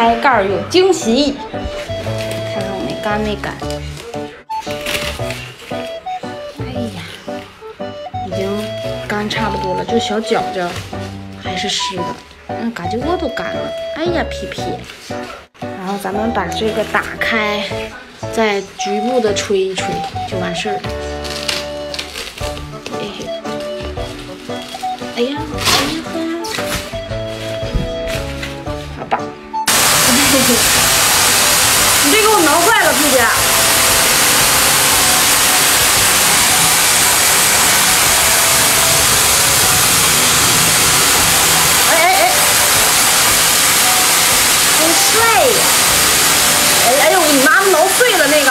开盖有惊喜，看看我那干没干？哎呀，已经干差不多了，就小角角还是湿的，嗯，嘎叽窝都干了。哎呀，皮皮。然后咱们把这个打开，再局部的吹一吹就完事儿了。哎呀，哎呀！你别给我挠坏了，兔姐。哎哎哎，真帅呀！哎哎呦，你妈挠碎了那个。